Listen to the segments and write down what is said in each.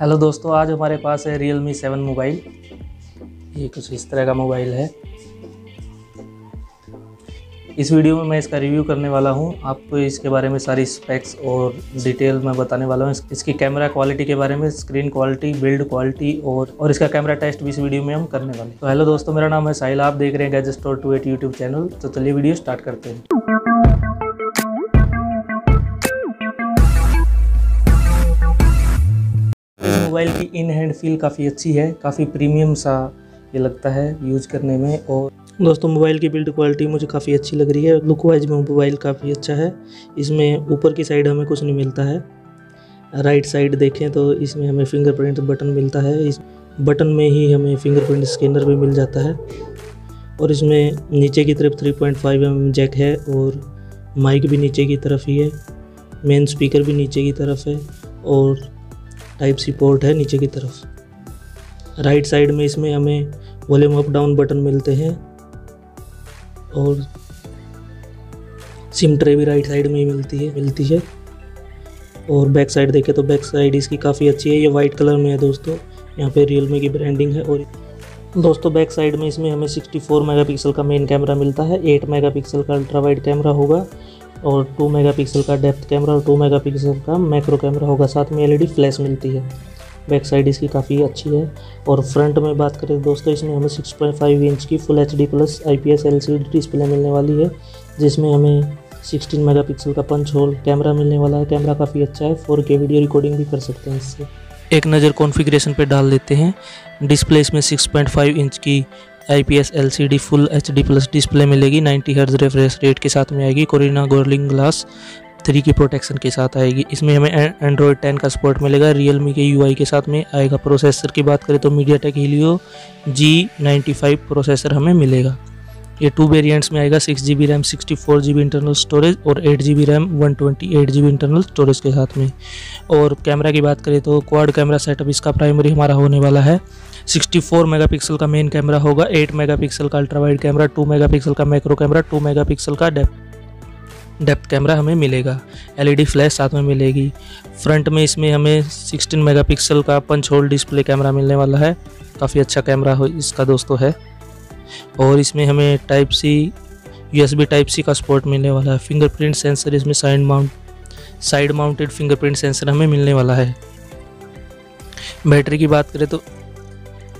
Hello दोस्तों, आज हमारे पास है रियल मी सेवन मोबाइल ये कुछ इस तरह का मोबाइल है। इस वीडियो में मैं इसका रिव्यू करने वाला हूँ। आपको इसके बारे में सारी स्पेक्स और डिटेल मैं बताने वाला हूँ। इसकी कैमरा क्वालिटी के बारे में स्क्रीन क्वालिटी बिल्ड क्वालिटी और और इसका कैमरा टेस्ट भी इस वीडियो में हम करने वाले तो हेलो दोस्तों, मेरा नाम है साहिल। आप देख रहे हैं gadget two eight YouTube channel तो चलिए वीडियो स्टार्ट करते हैं। मोबाइल की इन हैंड फील काफ़ी अच्छी है, काफ़ी प्रीमियम सा ये लगता है यूज़ करने में और दोस्तों मोबाइल की बिल्ड क्वालिटी मुझे काफ़ी अच्छी लग रही है, लुक वाइज में मोबाइल काफ़ी अच्छा है, इसमें ऊपर की साइड हमें कुछ नहीं मिलता है, राइट साइड देखें तो इसमें हमें फिंगरप्रिंट बटन मिलता है, इस बटन में ही हमें फिंगरप्रिंट स्कैनर भी मिल जाता है और इसमें नीचे की तरफ़ 3.5 पॉइंट mm जैक है और माइक भी नीचे की तरफ़ ही है मेन स्पीकर भी नीचे की तरफ़ है और टाइप सी पोर्ट है नीचे की तरफ़। राइट साइड में इसमें हमें वॉल्यूम अप डाउन बटन मिलते हैं। और सिम ट्रे भी राइट साइड में ही मिलती है मिलती है। और बैक साइड देखें तो बैक साइड इसकी काफ़ी अच्छी है, ये वाइट कलर में है दोस्तों। यहाँ पे रियलमी की ब्रांडिंग है और दोस्तों बैक साइड में इसमें हमें 64 मेगापिक्सल का मेन कैमरा मिलता है। 8 मेगापिक्सल का अल्ट्रा वाइड कैमरा होगा। और 2 मेगापिक्सल का डेप्थ कैमरा और 2 मेगापिक्सल का मैक्रो कैमरा होगा। साथ में एलईडी फ्लैश मिलती है। बैक साइड इसकी काफ़ी अच्छी है। और फ्रंट में बात करें दोस्तों, इसमें हमें 6.5 इंच की full H D plus I P display मिलने वाली है, जिसमें हमें 16 मेगापिक्सल का पंच होल कैमरा मिलने वाला है। कैमरा काफ़ी अच्छा है। 4K वीडियो रिकॉर्डिंग भी कर सकते हैं इससे। एक नज़र कॉन्फ़िगरेशन पे डाल देते हैं। डिस्प्ले इसमें 6.5 इंच की I P S L C D full H D plus display मिलेगी। 90 हर्ज रेफ्रेश रेट के साथ में आएगी। कोरिना गोरलिंग ग्लास थ्री की प्रोटेक्शन के साथ आएगी। इसमें हमें एंड्रॉयड टेन का सपोर्ट मिलेगा। रियल मी के UI के साथ में आएगा। प्रोसेसर की बात करें तो MediaTek Helio G ninety five processor हमें मिलेगा। ये टू वेरिएंट्स में आएगा six G B RAM sixty four G B internal storage और eight G B RAM one twenty eight G B internal storage के साथ में। और कैमरा की बात करें तो क्वाड कैमरा सेटअप इसका प्राइमरी हमारा होने वाला है। 64 मेगापिक्सल का मेन कैमरा होगा 8 मेगापिक्सल का अल्ट्रा वाइड कैमरा 2 मेगापिक्सल का मैक्रो कैमरा 2 मेगापिक्सल का डेप्थ डेप्थ कैमरा हमें मिलेगा। एलईडी फ्लैश साथ में मिलेगी। फ्रंट में इसमें हमें 16 मेगापिक्सल का पंच होल डिस्प्ले कैमरा मिलने वाला है। काफ़ी अच्छा कैमरा हो इसका दोस्तों है। और इसमें हमें type C USB type C का सपोर्ट मिलने वाला है। फिंगरप्रिंट सेंसर इसमें side mount side mounted fingerprint sensor हमें मिलने वाला है। बैटरी की बात करें तो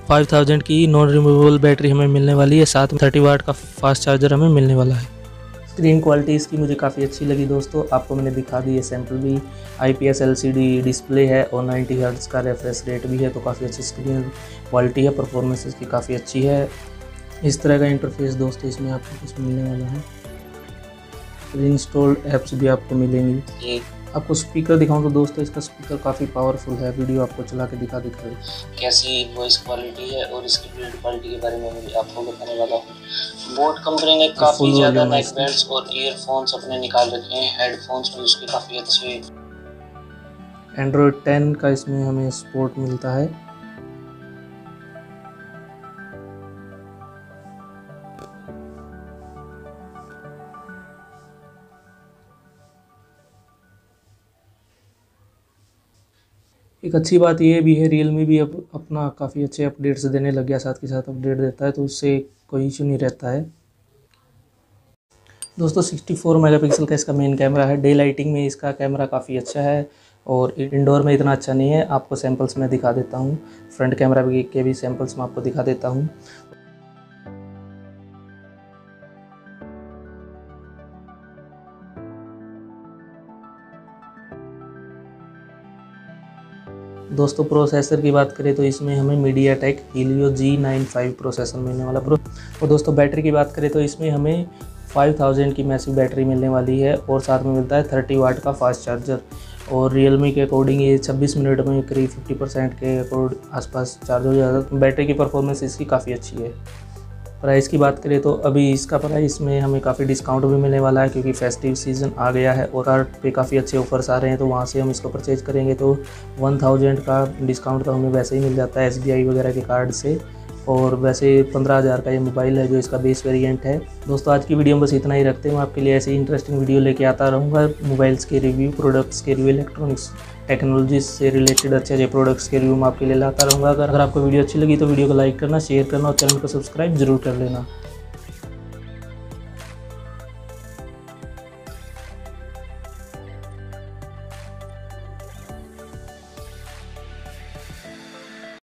5000 की नॉन रिमूवेबल बैटरी हमें मिलने वाली है। साथ में थर्टी वाट का फास्ट चार्जर हमें मिलने वाला है। स्क्रीन क्वालिटी इसकी मुझे काफ़ी अच्छी लगी दोस्तों। आपको मैंने दिखा दी है सैंपल भी। आई पी डिस्प्ले है और 90 हर्ट्ज़ का रेफ्रेश रेट भी है तो काफ़ी अच्छी स्क्रीन क्वालिटी है परफॉर्मेंस इसकी काफ़ी अच्छी है। इस तरह का इंटरफेस दोस्तों इसमें आपको कुछ मिलने वाला है। इंस्टॉल्ड एप्स भी आपको मिलेंगी। आपको स्पीकर दिखाऊँ तो दोस्तों इसका स्पीकर काफ़ी पावरफुल है। वीडियो आपको चला के दिखा दिखा कैसी वॉइस क्वालिटी है और इसकी बिल्ड क्वालिटी के बारे में मैं आपको बताने वाला हूँ। बोट कंपनी ने काफ़ी ज़्यादा नेक बैंड्स और ईयरफोन्स अपने निकाल रखे हैं। हेडफोन्स में उसके काफ़ी अच्छे एंड्रॉयड टेन का इसमें हमें सपोर्ट मिलता है। एक अच्छी बात ये भी है रियल भी अब अपना काफ़ी अच्छे अपडेट्स देने लग गया, साथ के साथ अपडेट देता है तो उससे कोई इशू नहीं रहता है। दोस्तों 64 मेगापिक्सल का इसका मेन कैमरा है। डे लाइटिंग में इसका कैमरा काफ़ी अच्छा है और इंडोर में इतना अच्छा नहीं है। आपको सैम्पल्स में दिखा देता हूँ। फ्रंट कैमरा के भी सैम्पल्स में आपको दिखा देता हूँ। दोस्तों प्रोसेसर की बात करें तो इसमें हमें MediaTek Helio G nine five processor मिलने वाला प्रो और दोस्तों बैटरी की बात करें तो इसमें हमें 5000 की मैसिव बैटरी मिलने वाली है और साथ में मिलता है 30 वाट का फास्ट चार्जर और रियलमी के अकॉर्डिंग ये 26 मिनट में करीब 50 परसेंट के अकॉर्ड आसपास चार्ज हो जाता है। बैटरी की परफॉर्मेंस इसकी काफ़ी अच्छी है। प्राइस की बात करें तो अभी इसका प्राइस में हमें काफ़ी डिस्काउंट भी मिलने वाला है क्योंकि फेस्टिव सीज़न आ गया है और आर्ट पे काफ़ी अच्छे ऑफर्स आ रहे हैं तो वहाँ से हम इसको परचेज करेंगे तो वन थाउज़ेंड का डिस्काउंट तो हमें वैसे ही मिल जाता है एसबीआई वगैरह के कार्ड से। और वैसे पंद्रह हज़ार का ये मोबाइल है, जो इसका बेस वेरिएंट है। दोस्तों, आज की वीडियो में बस इतना ही रखते हैं। मैं आपके लिए ऐसे इंटरेस्टिंग वीडियो लेके आता रहूँगा। मोबाइल्स के रिव्यू प्रोडक्ट्स के रिव्यू इलेक्ट्रॉनिक्स टेक्नोलॉजी से रिलेटेड अच्छे अच्छे प्रोडक्ट्स के रिव्यू मैं आपके लिए लाता रहूँगा। अगर अगर आपको वीडियो अच्छी लगी तो वीडियो को लाइक करना शेयर करना और चैनल को सब्सक्राइब ज़रूर कर लेना।